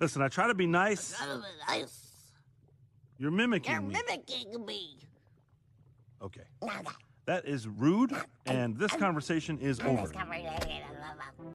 Listen, I try to be nice. Nice. You're mimicking You're me. mimicking me. Okay. That is rude, and this conversation is over.